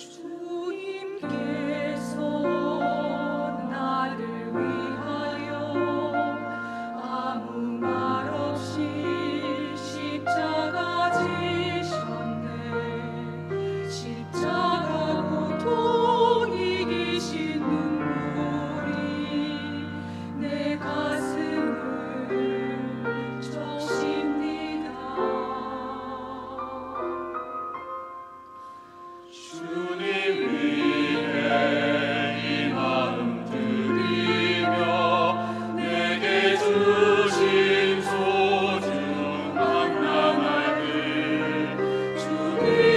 changed. Thank you.